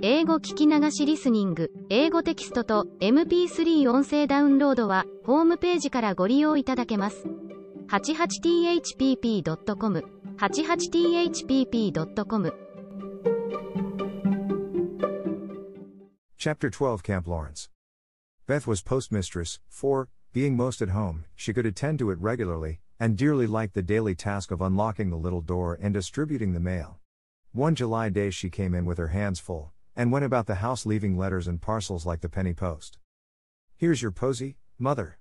英語聞き流しリスニング、英語テキストと MP3 音声ダウンロードは、ホームページからご利用いただけます。88thpp.com、88thpp.com。Chapter 12 Camp Lawrence. Beth was postmistress, for, being most at home, she could attend to it regularly, and dearly liked the daily task of unlocking the little door and distributing the mail. One July day she came in with her hands full, and went about the house leaving letters and parcels like the penny post. Here's your posy, mother.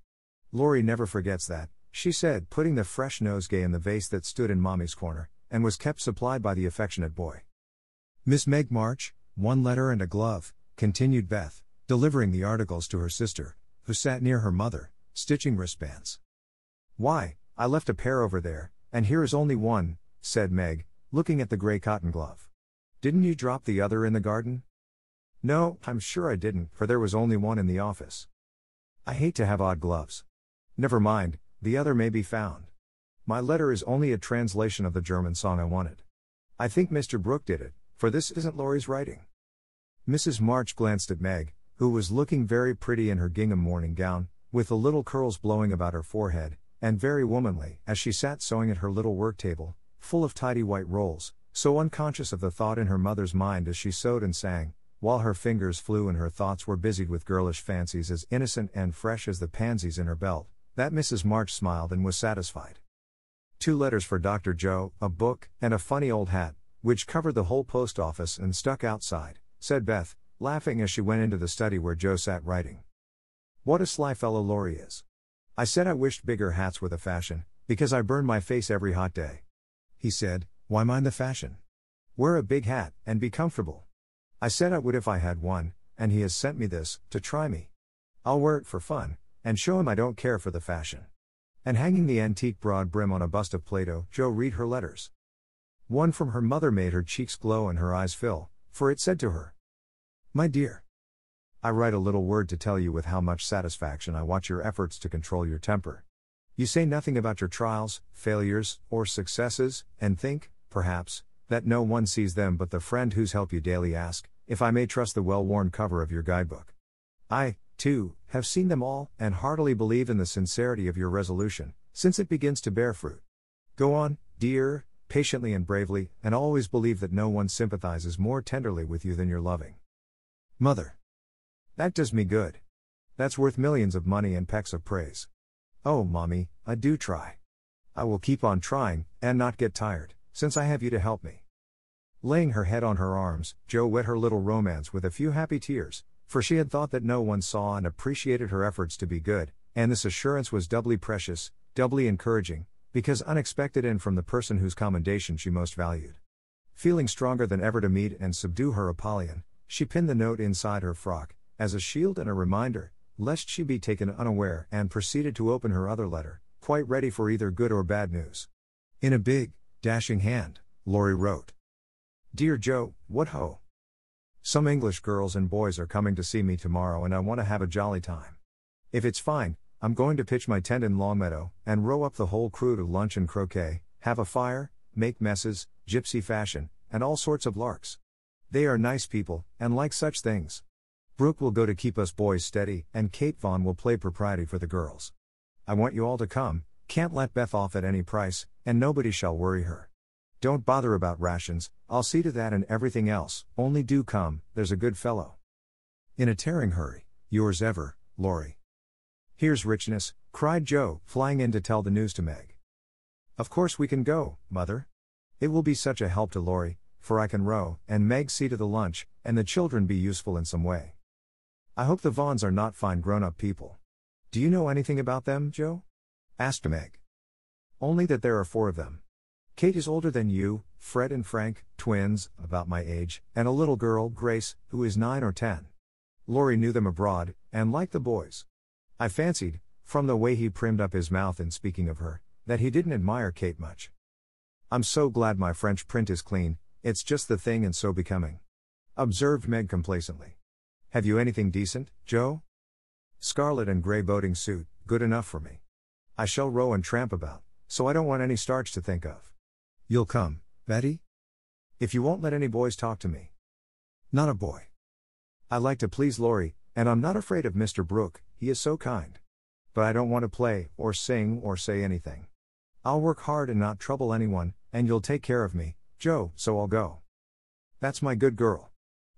Laurie never forgets that, she said, putting the fresh nosegay in the vase that stood in Marmee's corner, and was kept supplied by the affectionate boy. Miss Meg March, one letter and a glove, continued Beth, delivering the articles to her sister, who sat near her mother, stitching wristbands. Why, I left a pair over there, and here is only one, said Meg, looking at the gray cotton glove. Didn't you drop the other in the garden? No, I'm sure I didn't, for there was only one in the office. I hate to have odd gloves. Never mind, the other may be found. My letter is only a translation of the German song I wanted. I think Mr. Brooke did it, for this isn't Laurie's writing. Mrs. March glanced at Meg, who was looking very pretty in her gingham morning gown, with the little curls blowing about her forehead, and very womanly, as she sat sewing at her little work table, full of tidy white rolls, so unconscious of the thought in her mother's mind as she sewed and sang, while her fingers flew and her thoughts were busied with girlish fancies as innocent and fresh as the pansies in her belt, that Mrs. March smiled and was satisfied. Two letters for Dr. Jo, a book, and a funny old hat, which covered the whole post office and stuck outside, said Beth, laughing as she went into the study where Jo sat writing. What a sly fellow Laurie is. I said I wished bigger hats were the fashion, because I burn my face every hot day. He said, Why mind the fashion? Wear a big hat, and be comfortable. I said I would if I had one, and he has sent me this, to try me. I'll wear it for fun, and show him I don't care for the fashion. And hanging the antique broad brim on a bust of Plato, Jo read her letters. One from her mother made her cheeks glow and her eyes fill, for it said to her, My dear, I write a little word to tell you with how much satisfaction I watch your efforts to control your temper. You say nothing about your trials, failures, or successes, and think, perhaps, that no one sees them but the friend whose help you daily ask, if I may trust the well worn cover of your guidebook. I, too, have seen them all, and heartily believe in the sincerity of your resolution, since it begins to bear fruit. Go on, dear, patiently and bravely, and always believe that no one sympathizes more tenderly with you than your loving mother. That does me good. That's worth millions of money and pecks of praise. Oh, Marmee, I do try. I will keep on trying, and not get tired, since I have you to help me. Laying her head on her arms, Jo wet her little romance with a few happy tears, for she had thought that no one saw and appreciated her efforts to be good, and this assurance was doubly precious, doubly encouraging, because unexpected and from the person whose commendation she most valued. Feeling stronger than ever to meet and subdue her Apollyon, she pinned the note inside her frock, as a shield and a reminder, lest she be taken unaware, and proceeded to open her other letter, quite ready for either good or bad news. In a big, dashing hand, Laurie wrote Dear Jo, what ho! Some English girls and boys are coming to see me tomorrow, and I want to have a jolly time. If it's fine, I'm going to pitch my tent in Longmeadow, and row up the whole crew to lunch and croquet, have a fire, make messes, gypsy fashion, and all sorts of larks. They are nice people, and like such things. Brooke will go to keep us boys steady, and Kate Vaughn will play propriety for the girls. I want you all to come, can't let Beth off at any price, and nobody shall worry her. Don't bother about rations, I'll see to that and everything else, only do come, there's a good fellow. In a tearing hurry, yours ever, Laurie. Here's richness, cried Jo, flying in to tell the news to Meg. Of course we can go, mother. It will be such a help to Laurie, for I can row, and Meg see to the lunch, and the children be useful in some way. I hope the Vaughns are not fine grown up people. Do you know anything about them, Jo? Asked Meg. Only that there are four of them. Kate is older than you, Fred and Frank, twins, about my age, and a little girl, Grace, who is nine or ten. Laurie knew them abroad, and liked the boys. I fancied, from the way he primed up his mouth in speaking of her, that he didn't admire Kate much. I'm so glad my French print is clean, it's just the thing and so becoming. Observed Meg complacently. Have you anything decent, Jo? Scarlet and gray boating suit, good enough for me. I shall row and tramp about, so I don't want any starch to think of. You'll come, Betty? If you won't let any boys talk to me. Not a boy. I like to please Laurie, and I'm not afraid of Mr. Brooke, he is so kind. But I don't want to play, or sing, or say anything. I'll work hard and not trouble anyone, and you'll take care of me, Jo, so I'll go. That's my good girl.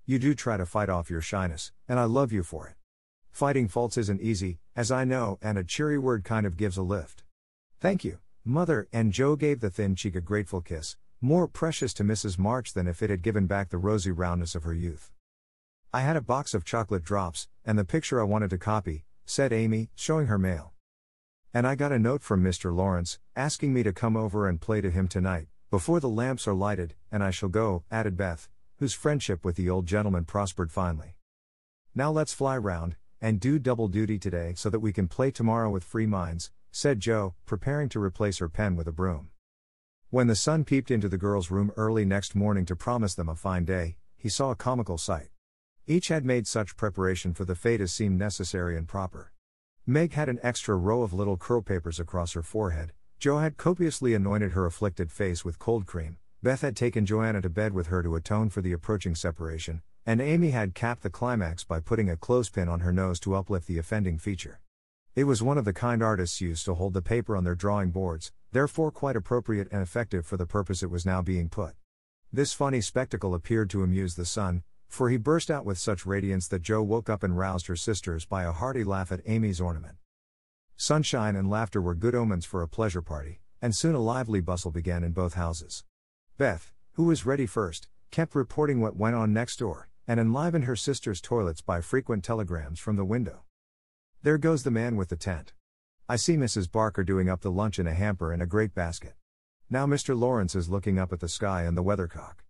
You do try to fight off your shyness, and I love you for it. Fighting faults isn't easy, as I know, and a cheery word kind of gives a lift. Thank you, Mother, and Jo gave the thin cheek a grateful kiss, more precious to Mrs. March than if it had given back the rosy roundness of her youth. I had a box of chocolate drops, and the picture I wanted to copy, said Amy, showing her mail. And I got a note from Mr. Lawrence, asking me to come over and play to him tonight, before the lamps are lighted, and I shall go, added Beth, whose friendship with the old gentleman prospered finely. Now let's fly round, and do double duty today so that we can play tomorrow with free minds, said Jo, preparing to replace her pen with a broom. When the sun peeped into the girls' room early next morning to promise them a fine day, he saw a comical sight. Each had made such preparation for the fête as seemed necessary and proper. Meg had an extra row of little curl papers across her forehead, Jo had copiously anointed her afflicted face with cold cream, Beth had taken Joanna to bed with her to atone for the approaching separation, and Amy had capped the climax by putting a clothespin on her nose to uplift the offending feature. It was one of the kind artists used to hold the paper on their drawing boards, therefore quite appropriate and effective for the purpose it was now being put. This funny spectacle appeared to amuse the sun, for he burst out with such radiance that Jo woke up and roused her sisters by a hearty laugh at Amy's ornament. Sunshine and laughter were good omens for a pleasure party, and soon a lively bustle began in both houses. Beth, who was ready first, kept reporting what went on next door, and enlivened her sisters' toilets by frequent telegrams from the window. There goes the man with the tent. I see Mrs. Barker doing up the lunch in a hamper and a great basket. Now Mr. Lawrence is looking up at the sky and the weathercock.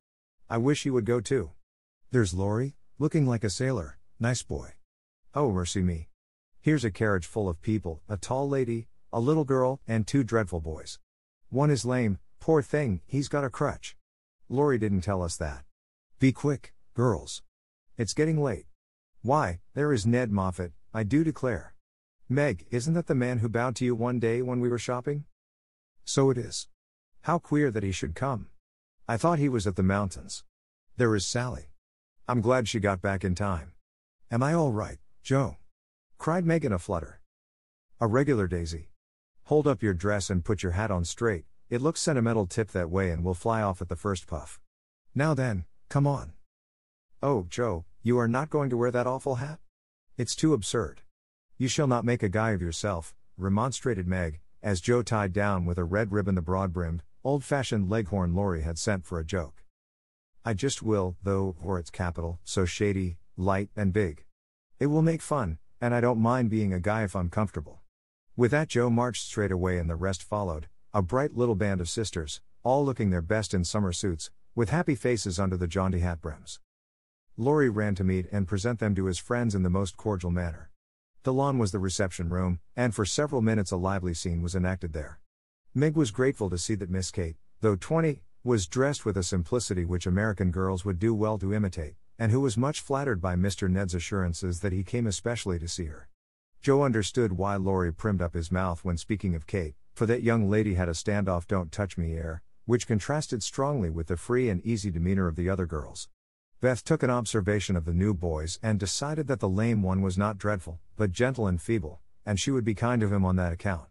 I wish he would go too. There's Laurie, looking like a sailor, nice boy. Oh, mercy me. Here's a carriage full of people a tall lady, a little girl, and two dreadful boys. One is lame, poor thing, he's got a crutch. Laurie didn't tell us that. Be quick, girls. It's getting late. Why, there is Ned Moffat, I do declare. Meg, isn't that the man who bowed to you one day when we were shopping? So it is. How queer that he should come. I thought he was at the mountains. There is Sally. I'm glad she got back in time. Am I all right, Jo? cried Meg in a flutter. A regular daisy. Hold up your dress and put your hat on straight, it looks sentimental tip that way and will fly off at the first puff. Now then, come on. Oh, Jo, you are not going to wear that awful hat? It's too absurd. You shall not make a guy of yourself, remonstrated Meg, as Jo tied down with a red ribbon the broad brimmed, old fashioned leghorn Laurie had sent for a joke. I just will, though, or it's capital, so shady, light, and big. It will make fun, and I don't mind being a guy if I'm comfortable. With that, Jo marched straight away, and the rest followed, a bright little band of sisters, all looking their best in summer suits, with happy faces under the jaunty hat brims. Laurie ran to meet and present them to his friends in the most cordial manner. The lawn was the reception room, and for several minutes a lively scene was enacted there. Meg was grateful to see that Miss Kate, though 20, was dressed with a simplicity which American girls would do well to imitate, and who was much flattered by Mr. Ned's assurances that he came especially to see her. Jo understood why Laurie primed up his mouth when speaking of Kate, for that young lady had a standoff don't touch me air, which contrasted strongly with the free and easy demeanor of the other girls. Beth took an observation of the new boys and decided that the lame one was not dreadful, but gentle and feeble, and she would be kind to him on that account.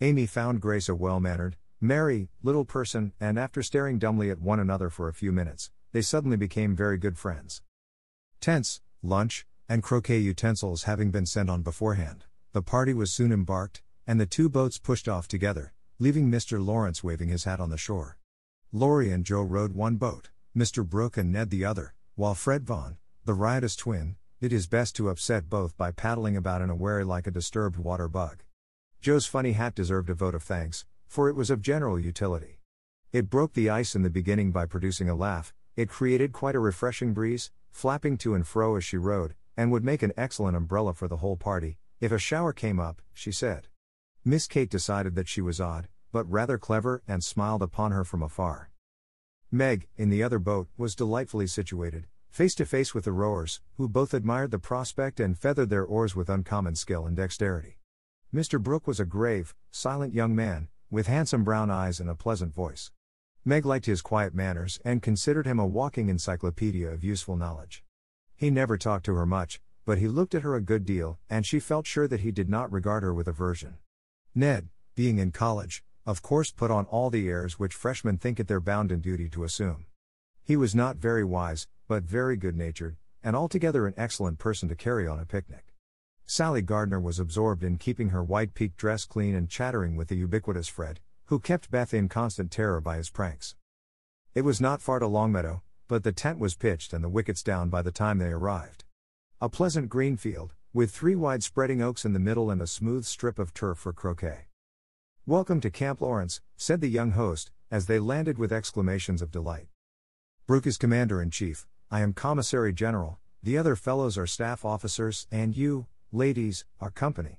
Amy found Grace a well mannered, merry, little person, and after staring dumbly at one another for a few minutes, they suddenly became very good friends. Tents, lunch, and croquet utensils having been sent on beforehand, the party was soon embarked, and the two boats pushed off together, leaving Mr. Lawrence waving his hat on the shore. Laurie and Jo rowed one boat, Mr. Brooke and Ned the other, while Fred Vaughn, the riotous twin, did his best to upset both by paddling about in a wherry like a disturbed water bug. Jo's funny hat deserved a vote of thanks, for it was of general utility. It broke the ice in the beginning by producing a laugh, it created quite a refreshing breeze, flapping to and fro as she rode, and would make an excellent umbrella for the whole party, if a shower came up, she said. Miss Kate decided that she was odd, but rather clever, and smiled upon her from afar. Meg, in the other boat, was delightfully situated, face to face with the rowers, who both admired the prospect and feathered their oars with uncommon skill and dexterity. Mr. Brooke was a grave, silent young man, with handsome brown eyes and a pleasant voice. Meg liked his quiet manners and considered him a walking encyclopedia of useful knowledge. He never talked to her much, but he looked at her a good deal, and she felt sure that he did not regard her with aversion. Ned, being in college, of course put on all the airs which freshmen think it their bounden duty to assume. He was not very wise, but very good natured, and altogether an excellent person to carry on a picnic. Sally Gardner was absorbed in keeping her white peaked dress clean and chattering with the ubiquitous Fred, who kept Beth in constant terror by his pranks. It was not far to Longmeadow, but the tent was pitched and the wickets down by the time they arrived. A pleasant green field, with three wide spreading oaks in the middle and a smooth strip of turf for croquet. Welcome to Camp Lawrence, said the young host, as they landed with exclamations of delight. Brooke is Commander in Chief, I am Commissary General, the other fellows are staff officers, and you, ladies, are company.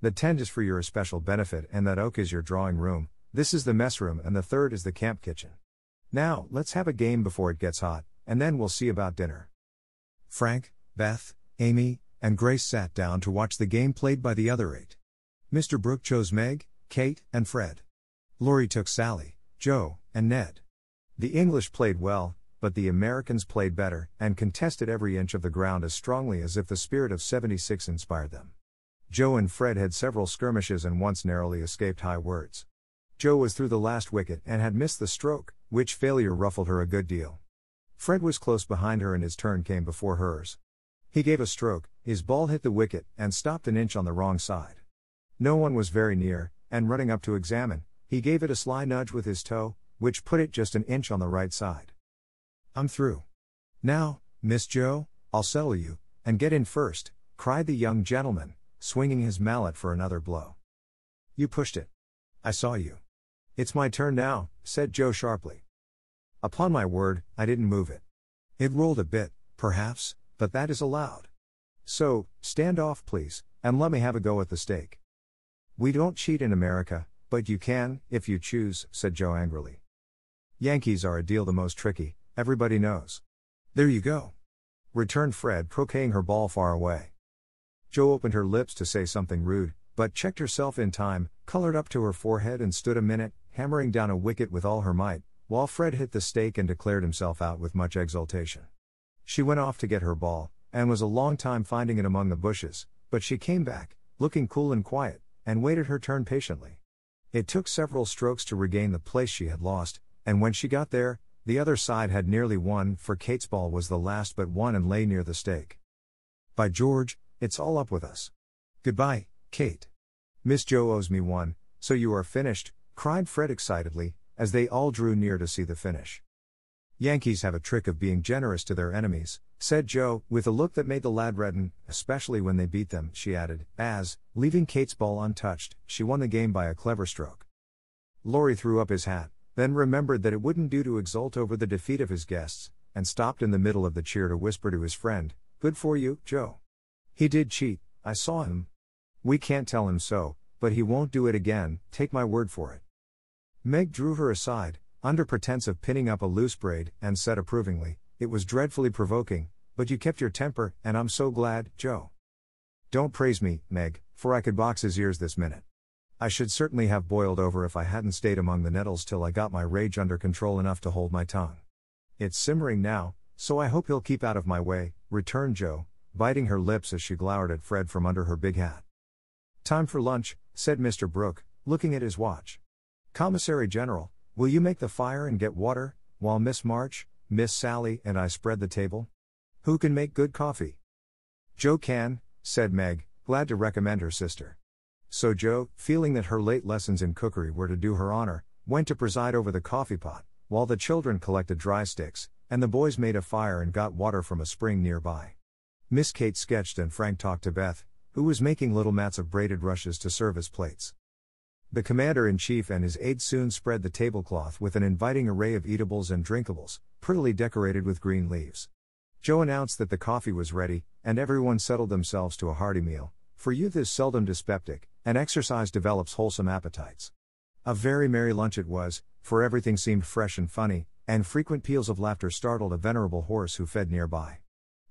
The tent is for your especial benefit, and that oak is your drawing room, this is the mess room, and the third is the camp kitchen. Now, let's have a game before it gets hot, and then we'll see about dinner. Frank, Beth, Amy, and Grace sat down to watch the game played by the other eight. Mr. Brooke chose Meg, Kate, and Fred. Laurie took Sally, Jo, and Ned. The English played well, but the Americans played better, and contested every inch of the ground as strongly as if the spirit of 76 inspired them. Jo and Fred had several skirmishes and once narrowly escaped high words. Jo was through the last wicket and had missed the stroke, which failure ruffled her a good deal. Fred was close behind her and his turn came before hers. He gave a stroke, his ball hit the wicket and stopped an inch on the wrong side. No one was very near, and running up to examine, he gave it a sly nudge with his toe, which put it just an inch on the right side. I'm through. Now, Miss Jo, I'll settle you, and get in first, cried the young gentleman, swinging his mallet for another blow. You pushed it. I saw you. It's my turn now, said Jo sharply. Upon my word, I didn't move it. It rolled a bit, perhaps, but that is allowed. So, stand off, please, and let me have a go at the stake. We don't cheat in America, but you can, if you choose, said Jo angrily. Yankees are a deal the most tricky, everybody knows. There you go. Returned Fred, croqueting her ball far away. Jo opened her lips to say something rude, but checked herself in time, colored up to her forehead, and stood a minute, hammering down a wicket with all her might, while Fred hit the stake and declared himself out with much exultation. She went off to get her ball, and was a long time finding it among the bushes, but she came back, looking cool and quiet, and waited her turn patiently. It took several strokes to regain the place she had lost, and when she got there, the other side had nearly won, for Kate's ball was the last but one and lay near the stake. By George, it's all up with us. Goodbye, Kate. Miss Jo owes me one, so you are finished, cried Fred excitedly, as they all drew near to see the finish. Yankees have a trick of being generous to their enemies, said Jo, with a look that made the lad redden, especially when they beat them, she added, as, leaving Kate's ball untouched, she won the game by a clever stroke. Laurie threw up his hat, then remembered that it wouldn't do to exult over the defeat of his guests, and stopped in the middle of the cheer to whisper to his friend, Good for you, Jo. He did cheat, I saw him. We can't tell him so, but he won't do it again, take my word for it. Meg drew her aside, under pretense of pinning up a loose braid, and said approvingly, It was dreadfully provoking, but you kept your temper, and I'm so glad, Jo. Don't praise me, Meg, for I could box his ears this minute. I should certainly have boiled over if I hadn't stayed among the nettles till I got my rage under control enough to hold my tongue. It's simmering now, so I hope he'll keep out of my way, returned Jo, biting her lips as she glowered at Fred from under her big hat. Time for lunch, said Mr. Brooke, looking at his watch. Commissary General, Will you make the fire and get water, while Miss March, Miss Sally, and I spread the table? Who can make good coffee? Jo can, said Meg, glad to recommend her sister. So Jo, feeling that her late lessons in cookery were to do her honor, went to preside over the coffee pot, while the children collected dry sticks, and the boys made a fire and got water from a spring nearby. Miss Kate sketched and Frank talked to Beth, who was making little mats of braided rushes to serve as plates. The commander in chief and his aides soon spread the tablecloth with an inviting array of eatables and drinkables, prettily decorated with green leaves. Jo announced that the coffee was ready, and everyone settled themselves to a hearty meal, for youth is seldom dyspeptic, and exercise develops wholesome appetites. A very merry lunch it was, for everything seemed fresh and funny, and frequent peals of laughter startled a venerable horse who fed nearby.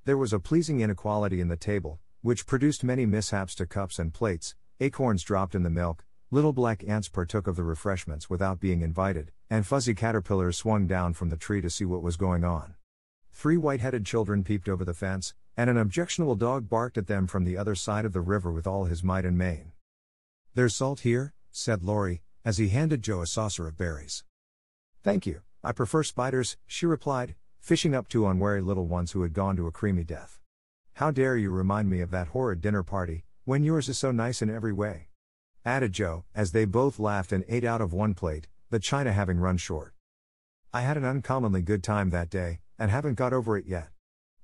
There was a pleasing inequality in the table, which produced many mishaps to cups and plates, acorns dropped in the milk, Little black ants partook of the refreshments without being invited, and fuzzy caterpillars swung down from the tree to see what was going on. Three white headed children peeped over the fence, and an objectionable dog barked at them from the other side of the river with all his might and main. There's salt here, said Laurie, as he handed Jo a saucer of berries. Thank you, I prefer spiders, she replied, fishing up two unwary little ones who had gone to a creamy death. How dare you remind me of that horrid dinner party, when yours is so nice in every way? Added Jo, as they both laughed and ate out of one plate, the china having run short. I had an uncommonly good time that day, and haven't got over it yet.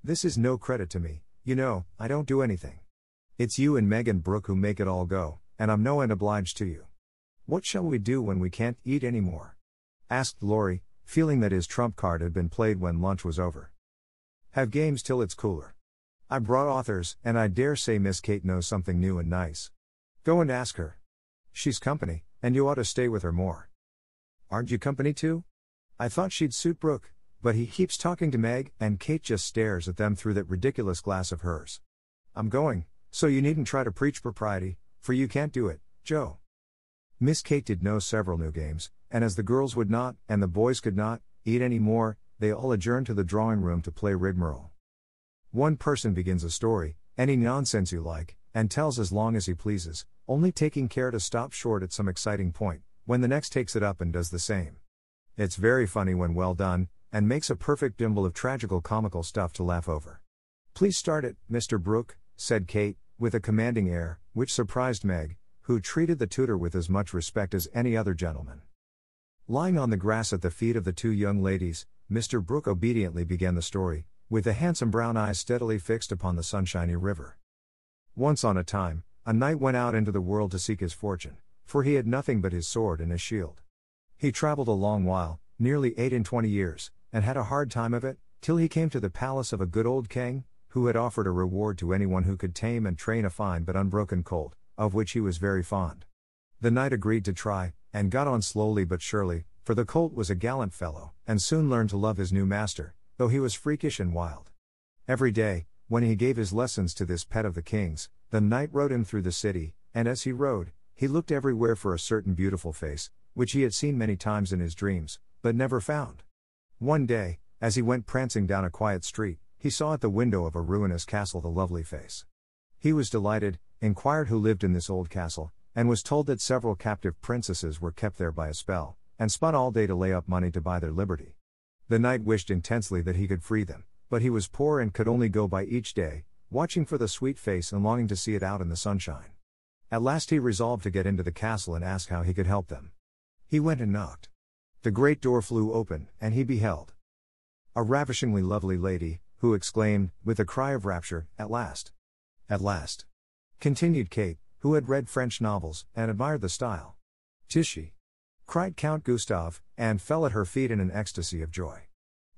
This is no credit to me, you know, I don't do anything. It's you and Meg and Brooke who make it all go, and I'm no end obliged to you. What shall we do when we can't eat any more? asked Laurie, feeling that his trump card had been played when lunch was over. Have games till it's cooler. I brought authors, and I dare say Miss Kate knows something new and nice. Go and ask her. She's company, and you ought to stay with her more. Aren't you company too? I thought she'd suit Brooke, but he keeps talking to Meg, and Kate just stares at them through that ridiculous glass of hers. I'm going, so you needn't try to preach propriety, for you can't do it, Jo. Miss Kate did know several new games, and as the girls would not, and the boys could not, eat any more, they all adjourned to the drawing room to play rigmarole. One person begins a story, any nonsense you like, and tells as long as he pleases, only taking care to stop short at some exciting point, when the next takes it up and does the same. It's very funny when well done, and makes a perfect jumble of tragical comical stuff to laugh over. Please start it, Mr. Brooke, said Kate, with a commanding air, which surprised Meg, who treated the tutor with as much respect as any other gentleman. Lying on the grass at the feet of the two young ladies, Mr. Brooke obediently began the story, with the handsome brown eyes steadily fixed upon the sunshiny river. Once on a time, a knight went out into the world to seek his fortune, for he had nothing but his sword and his shield. He travelled a long while, nearly eight and twenty years, and had a hard time of it, till he came to the palace of a good old king, who had offered a reward to anyone who could tame and train a fine but unbroken colt, of which he was very fond. The knight agreed to try, and got on slowly but surely, for the colt was a gallant fellow, and soon learned to love his new master, though he was freakish and wild. Every day, when he gave his lessons to this pet of the king's, the knight rode him through the city, and as he rode, he looked everywhere for a certain beautiful face, which he had seen many times in his dreams, but never found. One day, as he went prancing down a quiet street, he saw at the window of a ruinous castle the lovely face. He was delighted, inquired who lived in this old castle, and was told that several captive princesses were kept there by a spell, and spun all day to lay up money to buy their liberty. The knight wished intensely that he could free them, but he was poor and could only go by each day, watching for the sweet face and longing to see it out in the sunshine. At last he resolved to get into the castle and ask how he could help them. He went and knocked. The great door flew open, and he beheld a ravishingly lovely lady, who exclaimed, with a cry of rapture, At last! At last! Continued Kate, who had read French novels, and admired the style. Tis she! cried Count Gustav, and fell at her feet in an ecstasy of joy.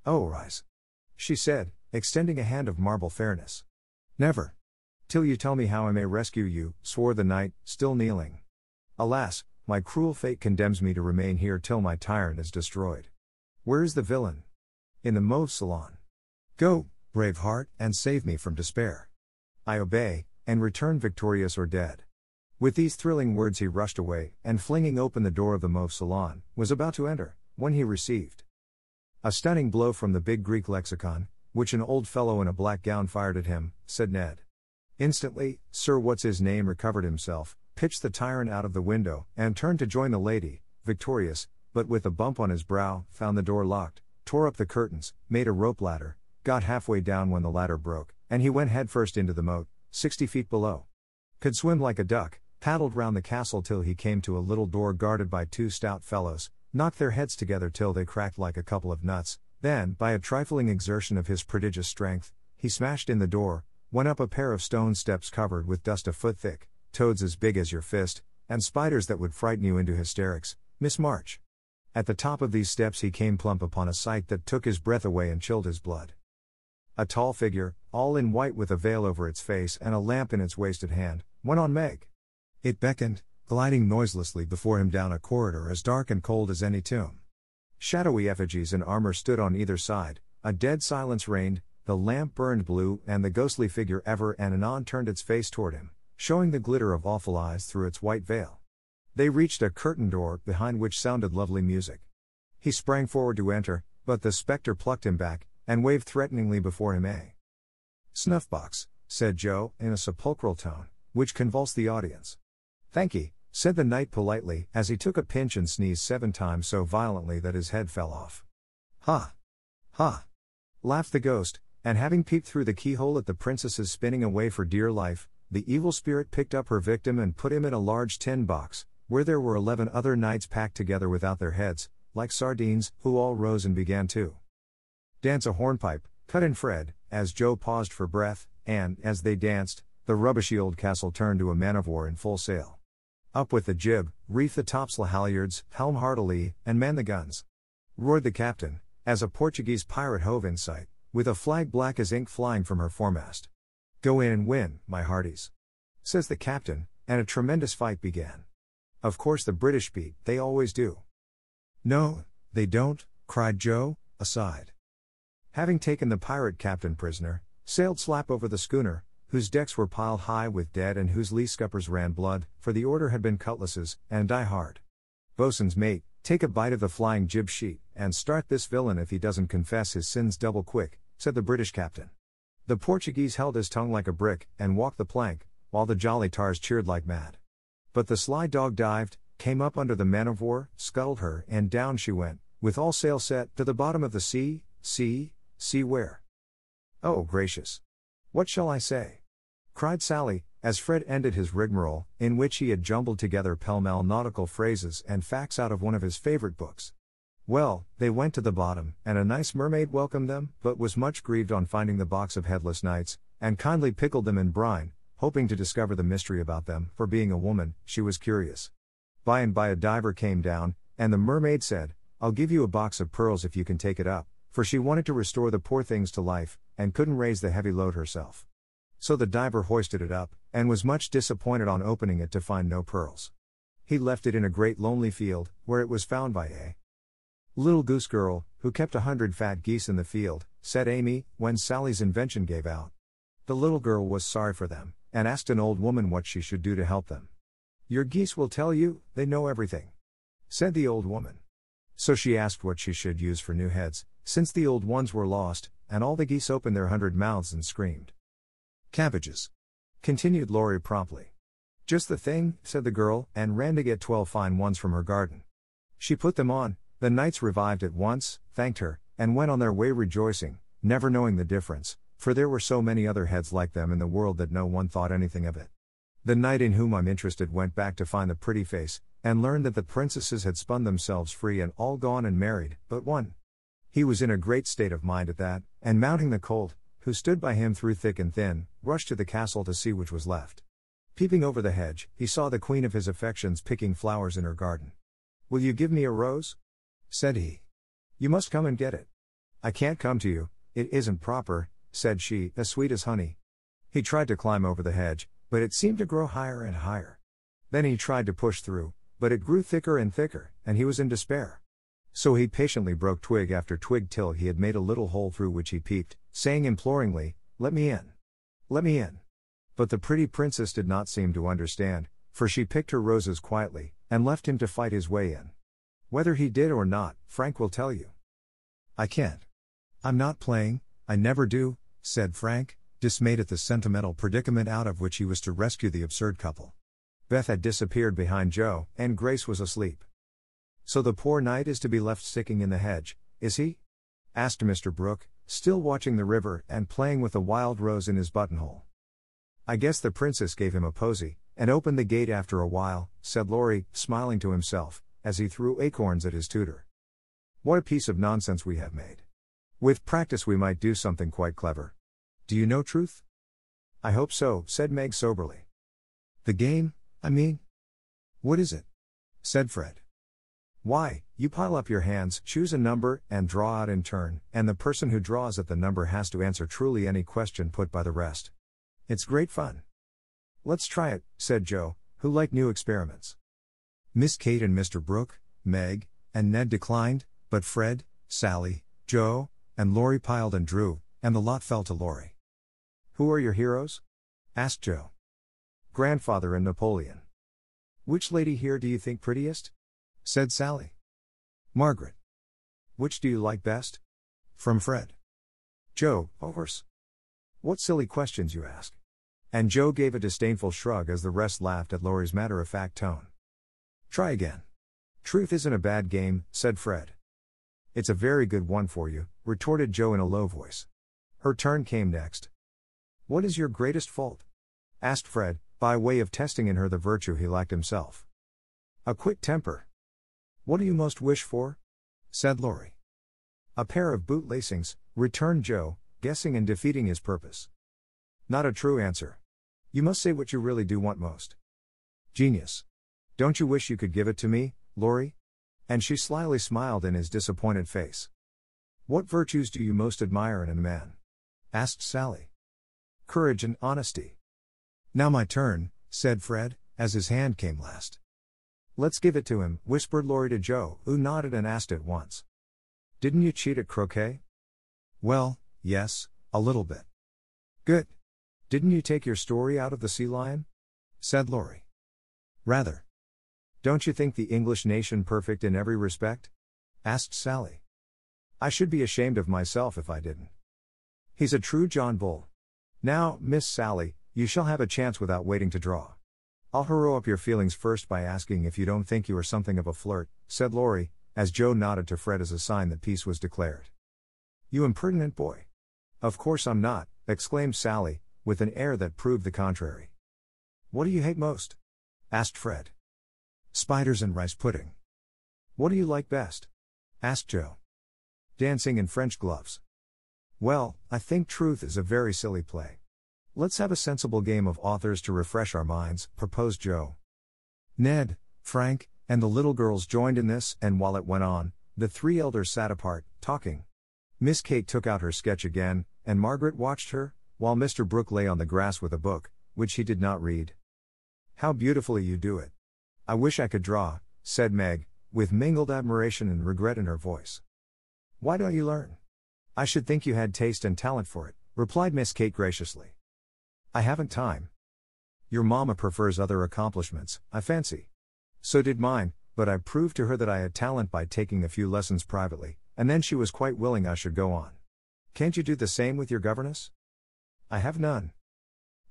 Oh, rise! She said, extending a hand of marble fairness. Never! Till you tell me how I may rescue you, swore the knight, still kneeling. Alas, my cruel fate condemns me to remain here till my tyrant is destroyed. Where is the villain? In the Mauve Salon. Go, brave heart, and save me from despair. I obey, and return victorious or dead. With these thrilling words, he rushed away, and flinging open the door of the Mauve Salon, was about to enter, when he received a stunning blow from the big Greek lexicon, which an old fellow in a black gown fired at him, said Ned. Instantly, Sir What's His Name recovered himself, pitched the tyrant out of the window, and turned to join the lady, victorious, but with a bump on his brow, found the door locked, tore up the curtains, made a rope ladder, got halfway down when the ladder broke, and he went headfirst into the moat, 60 feet below. Could swim like a duck, paddled round the castle till he came to a little door guarded by two stout fellows, knocked their heads together till they cracked like a couple of nuts, then, by a trifling exertion of his prodigious strength, he smashed in the door, went up a pair of stone steps covered with dust a foot thick, toads as big as your fist, and spiders that would frighten you into hysterics, Miss March. At the top of these steps he came plump upon a sight that took his breath away and chilled his blood. A tall figure, all in white with a veil over its face and a lamp in its wasted hand, went on Meg. It beckoned, gliding noiselessly before him down a corridor as dark and cold as any tomb. Shadowy effigies in armor stood on either side, a dead silence reigned, the lamp burned blue, and the ghostly figure ever and anon turned its face toward him, showing the glitter of awful eyes through its white veil. They reached a curtain door, behind which sounded lovely music. He sprang forward to enter, but the spectre plucked him back, and waved threateningly before him a Snuffbox, said Jo, in a sepulchral tone, which convulsed the audience. Thank ye, said the knight politely, as he took a pinch and sneezed seven times so violently that his head fell off. Ha! Ha! laughed the ghost, and having peeped through the keyhole at the princess's spinning away for dear life, the evil spirit picked up her victim and put him in a large tin box, where there were eleven other knights packed together without their heads, like sardines, who all rose and began to dance a hornpipe, cut in Fred, as Jo paused for breath, and, as they danced, the rubbishy old castle turned to a man of war in full sail. Up with the jib, reef the topsail halyards, helm heartily, and man the guns. Roared the captain, as a Portuguese pirate hove in sight, with a flag black as ink flying from her foremast. Go in and win, my hearties. Says the captain, and a tremendous fight began. Of course, the British beat, they always do. No, they don't, cried Jo, aside having taken the pirate captain prisoner, sailed slap over the schooner, whose decks were piled high with dead and whose lee scuppers ran blood, for the order had been cutlasses, and die hard. Boatswain's mate, take a bite of the flying jib sheet, and start this villain if he doesn't confess his sins double quick, said the British captain. The Portuguese held his tongue like a brick, and walked the plank, while the jolly tars cheered like mad. But the sly dog dived, came up under the man of war, scuttled her, and down she went, with all sail set, to the bottom of the sea, sea, See where. Oh, gracious. What shall I say? Cried Sally, as Fred ended his rigmarole, in which he had jumbled together pell mell nautical phrases and facts out of one of his favorite books. Well, they went to the bottom, and a nice mermaid welcomed them, but was much grieved on finding the box of headless knights, and kindly pickled them in brine, hoping to discover the mystery about them, for being a woman, she was curious. By and by a diver came down, and the mermaid said, I'll give you a box of pearls if you can take it up for she wanted to restore the poor things to life, and couldn't raise the heavy load herself. So the diver hoisted it up, and was much disappointed on opening it to find no pearls. He left it in a great lonely field, where it was found by a little goose girl, who kept a hundred fat geese in the field, said Amy, when Sally's invention gave out. The little girl was sorry for them, and asked an old woman what she should do to help them. Your geese will tell you, they know everything. Said the old woman. So she asked what she should use for new heads, since the old ones were lost, and all the geese opened their hundred mouths and screamed. Cabbages. Continued Laurie promptly. Just the thing, said the girl, and ran to get twelve fine ones from her garden. She put them on, the knights revived at once, thanked her, and went on their way rejoicing, never knowing the difference, for there were so many other heads like them in the world that no one thought anything of it. The knight in whom I'm interested went back to find the pretty face, and learned that the princesses had spun themselves free and all gone and married, but one. He was in a great state of mind at that, and mounting the colt, who stood by him through thick and thin, rushed to the castle to see which was left. Peeping over the hedge, he saw the queen of his affections picking flowers in her garden. Will you give me a rose? said he. You must come and get it. I can't come to you, it isn't proper, said she, as sweet as honey. He tried to climb over the hedge, but it seemed to grow higher and higher. Then he tried to push through, but it grew thicker and thicker, and he was in despair. So he patiently broke twig after twig till he had made a little hole through which he peeped, saying imploringly, Let me in. Let me in. But the pretty princess did not seem to understand, for she picked her roses quietly, and left him to fight his way in. Whether he did or not, Frank will tell you. I can't. I'm not playing, I never do, said Frank, dismayed at the sentimental predicament out of which he was to rescue the absurd couple. Beth had disappeared behind Jo, and Grace was asleep. So the poor knight is to be left sticking in the hedge, is he? asked Mr. Brooke, still watching the river and playing with a wild rose in his buttonhole. I guess the princess gave him a posy, and opened the gate after a while, said Laurie, smiling to himself, as he threw acorns at his tutor. What a piece of nonsense we have made. With practice, we might do something quite clever. Do you know truth? I hope so, said Meg soberly. The game, I mean? What is it? said Fred. Why, you pile up your hands, choose a number, and draw out in turn, and the person who draws at the number has to answer truly any question put by the rest. It's great fun. Let's try it, said Jo, who liked new experiments. Miss Kate and Mr. Brooke, Meg, and Ned declined, but Fred, Sally, Jo, and Laurie piled and drew, and the lot fell to Laurie. Who are your heroes? asked Jo. Grandfather and Napoleon. Which lady here do you think prettiest? said Sally. Margaret. Which do you like best? From Fred. Jo, horse. What silly questions you ask. And Jo gave a disdainful shrug as the rest laughed at Laurie's matter of fact tone. Try again. Truth isn't a bad game, said Fred. It's a very good one for you, retorted Jo in a low voice. Her turn came next. What is your greatest fault? asked Fred, by way of testing in her the virtue he lacked himself. A quick temper. What do you most wish for? said Laurie. A pair of boot lacings, returned Jo, guessing and defeating his purpose. Not a true answer. You must say what you really do want most. Genius. Don't you wish you could give it to me, Laurie? And she slyly smiled in his disappointed face. What virtues do you most admire in a man? asked Sally. Courage and honesty. Now my turn, said Fred, as his hand came last. Let's give it to him, whispered Laurie to Jo, who nodded and asked at once. Didn't you cheat at croquet? Well, yes, a little bit. Good. Didn't you take your story out of the sea lion? said Laurie. Rather. Don't you think the English nation perfect in every respect? asked Sally. I should be ashamed of myself if I didn't. He's a true John Bull. Now, Miss Sally, you shall have a chance without waiting to draw. I'll harrow up your feelings first by asking if you don't think you are something of a flirt, said Laurie, as Jo nodded to Fred as a sign that peace was declared. You impertinent boy. Of course I'm not, exclaimed Sally, with an air that proved the contrary. What do you hate most? asked Fred. Spiders and rice pudding. What do you like best? asked Jo. Dancing in French gloves. Well, I think truth is a very silly play. Let's have a sensible game of authors to refresh our minds, proposed Jo. Ned, Frank, and the little girls joined in this, and while it went on, the three elders sat apart, talking. Miss Kate took out her sketch again, and Margaret watched her, while Mr. Brooke lay on the grass with a book, which he did not read. How beautifully you do it. I wish I could draw, said Meg, with mingled admiration and regret in her voice. Why don't you learn? I should think you had taste and talent for it, replied Miss Kate graciously. I haven't time. Your mamma prefers other accomplishments, I fancy. So did mine, but I proved to her that I had talent by taking a few lessons privately, and then she was quite willing I should go on. Can't you do the same with your governess? I have none.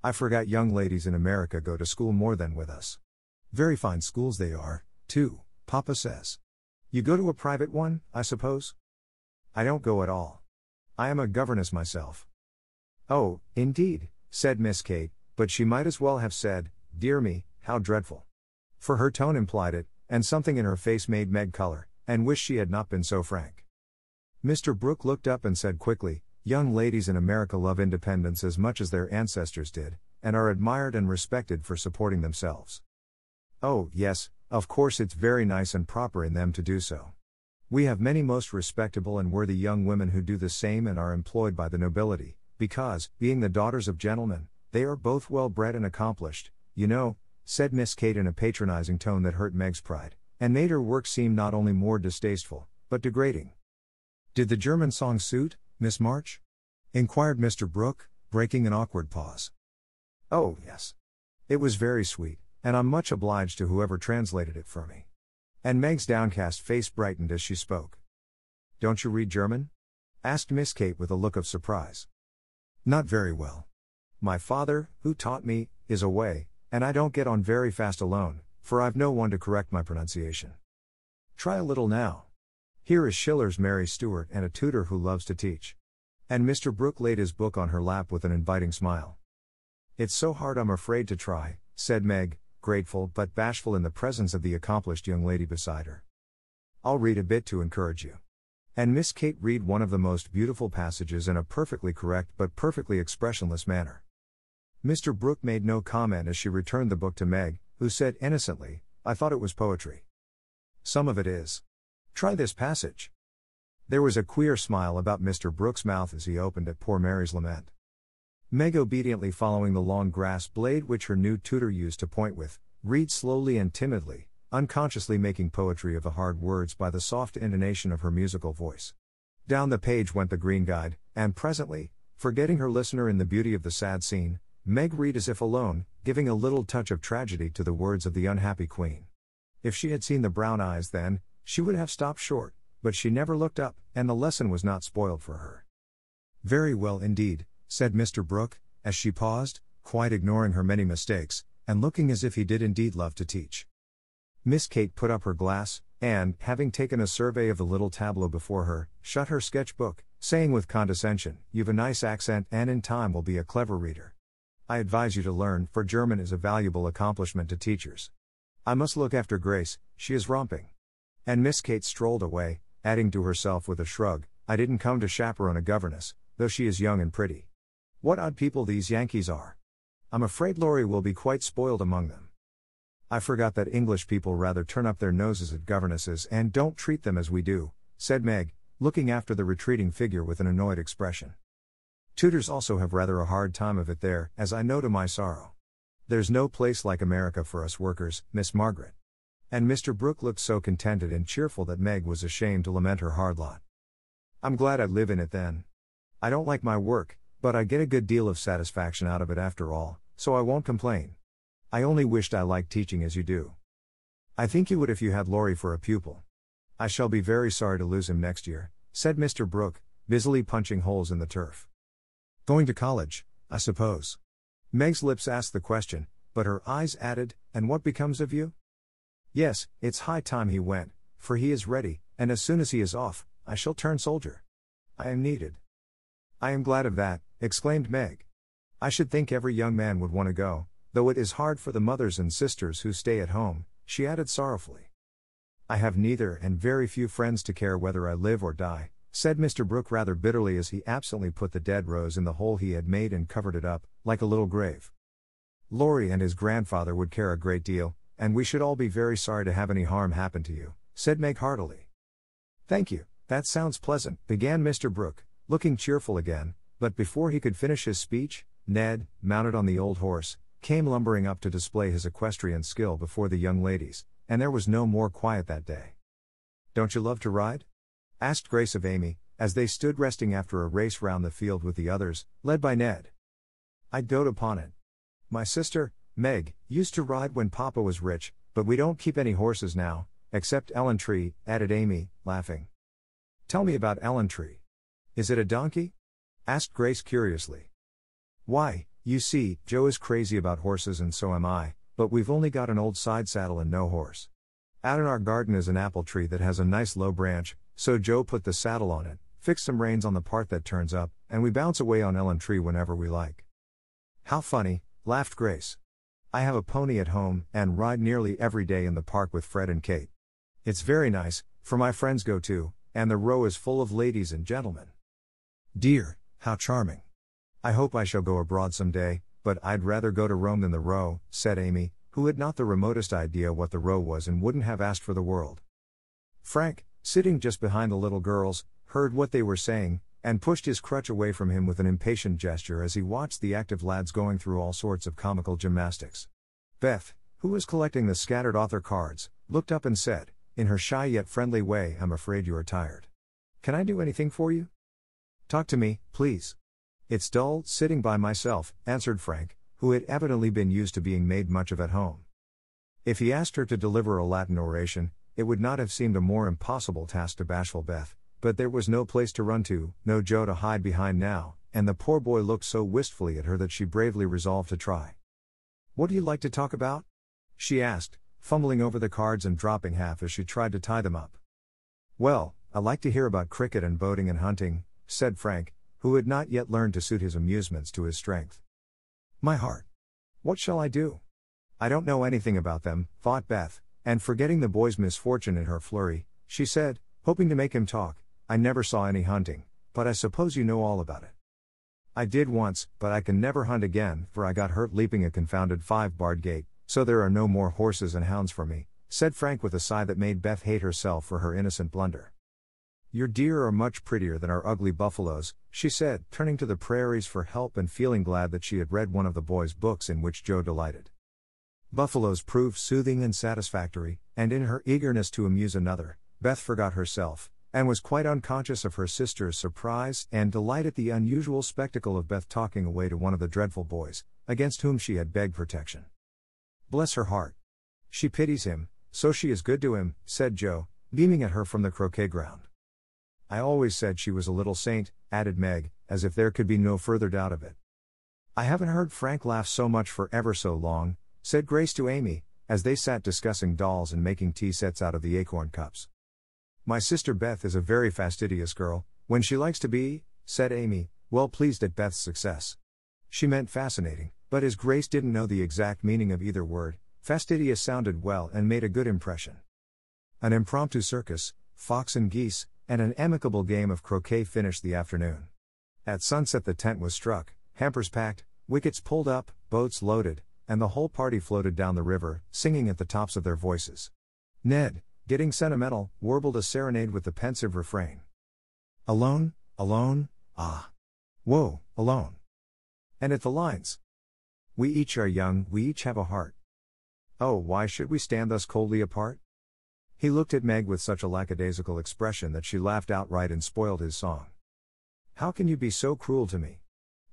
I forgot young ladies in America go to school more than with us. Very fine schools they are, too, Papa says. You go to a private one, I suppose? I don't go at all. I am a governess myself. Oh, indeed, said Miss Kate, but she might as well have said, Dear me, how dreadful. For her tone implied it, and something in her face made Meg color, and wish she had not been so frank. Mr. Brooke looked up and said quickly, Young ladies in America love independence as much as their ancestors did, and are admired and respected for supporting themselves. Oh, yes, of course it's very nice and proper in them to do so. We have many most respectable and worthy young women who do the same and are employed by the nobility, because, being the daughters of gentlemen, they are both well bred and accomplished, you know, said Miss Kate in a patronizing tone that hurt Meg's pride, and made her work seem not only more distasteful, but degrading. Did the German song suit, Miss March? inquired Mr. Brooke, breaking an awkward pause. Oh, yes. It was very sweet, and I'm much obliged to whoever translated it for me. And Meg's downcast face brightened as she spoke. Don't you read German? asked Miss Kate with a look of surprise. Not very well. My father, who taught me, is away, and I don't get on very fast alone, for I've no one to correct my pronunciation. Try a little now. Here is Schiller's Mary Stuart and a tutor who loves to teach. And Mr. Brooke laid his book on her lap with an inviting smile. It's so hard I'm afraid to try, said Meg, grateful but bashful in the presence of the accomplished young lady beside her. I'll read a bit to encourage you. And Miss Kate read one of the most beautiful passages in a perfectly correct but perfectly expressionless manner. Mr. Brooke made no comment as she returned the book to Meg, who said innocently, I thought it was poetry. Some of it is. Try this passage. There was a queer smile about Mr. Brooke's mouth as he opened at poor Mary's lament. Meg obediently following the long grass blade which her new tutor used to point with, read slowly and timidly, unconsciously making poetry of the hard words by the soft intonation of her musical voice. Down the page went the green guide, and presently, forgetting her listener in the beauty of the sad scene, Meg read as if alone, giving a little touch of tragedy to the words of the unhappy queen. If she had seen the brown eyes then, she would have stopped short, but she never looked up, and the lesson was not spoiled for her. Very well indeed, said Mr. Brooke, as she paused, quite ignoring her many mistakes, and looking as if he did indeed love to teach. Miss Kate put up her glass, and, having taken a survey of the little tableau before her, shut her sketchbook, saying with condescension, You've a nice accent and in time will be a clever reader. I advise you to learn, for German is a valuable accomplishment to teachers. I must look after Grace, she is romping. And Miss Kate strolled away, adding to herself with a shrug, I didn't come to chaperone a governess, though she is young and pretty. What odd people these Yankees are. I'm afraid Laurie will be quite spoiled among them. I forgot that English people rather turn up their noses at governesses and don't treat them as we do, said Meg, looking after the retreating figure with an annoyed expression. Tutors also have rather a hard time of it there, as I know to my sorrow. There's no place like America for us workers, Miss Margaret. And Mr. Brooke looked so contented and cheerful that Meg was ashamed to lament her hard lot. I'm glad I live in it then. I don't like my work, but I get a good deal of satisfaction out of it after all, so I won't complain. I only wished I liked teaching as you do. I think you would if you had Laurie for a pupil. I shall be very sorry to lose him next year, said Mr. Brooke, busily punching holes in the turf. Going to college, I suppose. Meg's lips asked the question, but her eyes added, And what becomes of you? Yes, it's high time he went, for he is ready, and as soon as he is off, I shall turn soldier. I am needed. I am glad of that, exclaimed Meg. I should think every young man would want to go, though it is hard for the mothers and sisters who stay at home, she added sorrowfully. I have neither and very few friends to care whether I live or die, said Mr. Brooke rather bitterly as he absently put the dead rose in the hole he had made and covered it up, like a little grave. Laurie and his grandfather would care a great deal, and we should all be very sorry to have any harm happen to you, said Meg heartily. Thank you, that sounds pleasant, began Mr. Brooke, looking cheerful again, but before he could finish his speech, Ned, mounted on the old horse, came lumbering up to display his equestrian skill before the young ladies, and there was no more quiet that day. Don't you love to ride? asked Grace of Amy, as they stood resting after a race round the field with the others, led by Ned. I dote upon it. My sister, Meg, used to ride when Papa was rich, but we don't keep any horses now, except Ellen Tree, added Amy, laughing. Tell me about Ellen Tree. Is it a donkey? asked Grace curiously. Why, you see, Jo is crazy about horses and so am I, but we've only got an old side saddle and no horse. Out in our garden is an apple tree that has a nice low branch, so Jo put the saddle on it, fixed some reins on the part that turns up, and we bounce away on Ellen Tree whenever we like. How funny, laughed Grace. I have a pony at home and ride nearly every day in the park with Fred and Kate. It's very nice, for my friends go too, and the row is full of ladies and gentlemen. Dear, how charming. I hope I shall go abroad some day, but I'd rather go to Rome than the Row, said Amy, who had not the remotest idea what the Row was and wouldn't have asked for the world. Frank, sitting just behind the little girls, heard what they were saying, and pushed his crutch away from him with an impatient gesture as he watched the active lads going through all sorts of comical gymnastics. Beth, who was collecting the scattered author cards, looked up and said, in her shy yet friendly way, I'm afraid you are tired. Can I do anything for you? Talk to me, please. It's dull, sitting by myself, answered Frank, who had evidently been used to being made much of at home. If he asked her to deliver a Latin oration, it would not have seemed a more impossible task to bashful Beth, but there was no place to run to, no Jo to hide behind now, and the poor boy looked so wistfully at her that she bravely resolved to try. What do you like to talk about? she asked, fumbling over the cards and dropping half as she tried to tie them up. Well, I like to hear about cricket and boating and hunting, said Frank, who had not yet learned to suit his amusements to his strength. My heart. What shall I do? I don't know anything about them, thought Beth, and forgetting the boy's misfortune in her flurry, she said, hoping to make him talk, I never saw any hunting, but I suppose you know all about it. I did once, but I can never hunt again, for I got hurt leaping a confounded five barred gate, so there are no more horses and hounds for me, said Frank with a sigh that made Beth hate herself for her innocent blunder. Your deer are much prettier than our ugly buffaloes, she said, turning to the prairies for help and feeling glad that she had read one of the boy's books in which Jo delighted. Buffaloes proved soothing and satisfactory, and in her eagerness to amuse another, Beth forgot herself, and was quite unconscious of her sister's surprise and delight at the unusual spectacle of Beth talking away to one of the dreadful boys, against whom she had begged protection. Bless her heart. She pities him, so she is good to him, said Jo, beaming at her from the croquet ground. I always said she was a little saint, added Meg, as if there could be no further doubt of it. I haven't heard Frank laugh so much for ever so long, said Grace to Amy, as they sat discussing dolls and making tea sets out of the acorn cups. My sister Beth is a very fastidious girl, when she likes to be, said Amy, well pleased at Beth's success. She meant fascinating, but as Grace didn't know the exact meaning of either word, fastidious sounded well and made a good impression. An impromptu circus, fox and geese, and an amicable game of croquet finished the afternoon. At sunset, the tent was struck, hampers packed, wickets pulled up, boats loaded, and the whole party floated down the river, singing at the tops of their voices. Ned, getting sentimental, warbled a serenade with the pensive refrain Alone, alone, ah. Whoa, alone. And at the lines We each are young, we each have a heart. Oh, why should we stand thus coldly apart? He looked at Meg with such a lackadaisical expression that she laughed outright and spoiled his song. How can you be so cruel to me?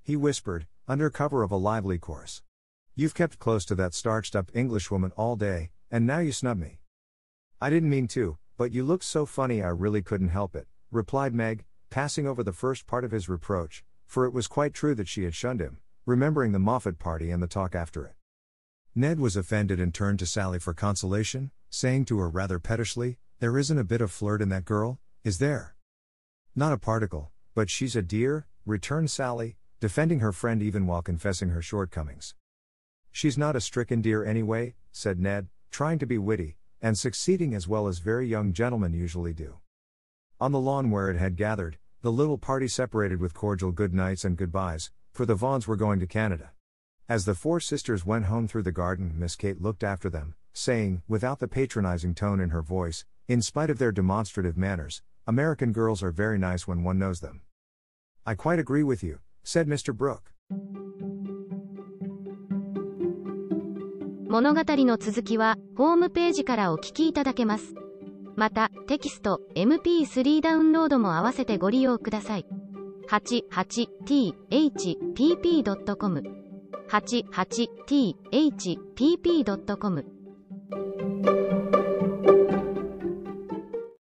He whispered, under cover of a lively chorus. You've kept close to that starched up Englishwoman all day, and now you snub me. I didn't mean to, but you looked so funny I really couldn't help it, replied Meg, passing over the first part of his reproach, for it was quite true that she had shunned him, remembering the Moffat party and the talk after it. Ned was offended and turned to Sally for consolation, saying to her rather pettishly, There isn't a bit of flirt in that girl, is there? Not a particle, but she's a dear, returned Sally, defending her friend even while confessing her shortcomings. She's not a stricken dear anyway, said Ned, trying to be witty, and succeeding as well as very young gentlemen usually do. On the lawn where it had gathered, the little party separated with cordial good nights and goodbyes, for the Vaughns were going to Canada. As the four sisters went home through the garden, Miss Kate looked after them, saying, without the patronizing tone in her voice, in spite of their demonstrative manners, American girls are very nice when one knows them. I quite agree with you, said Mr. Brooke. 物語の続きは、ホームページからお聞きいただけます。また、テキスト、MP3 ダウンロードも合わせてご利用ください。88thpp.com 88thpp.com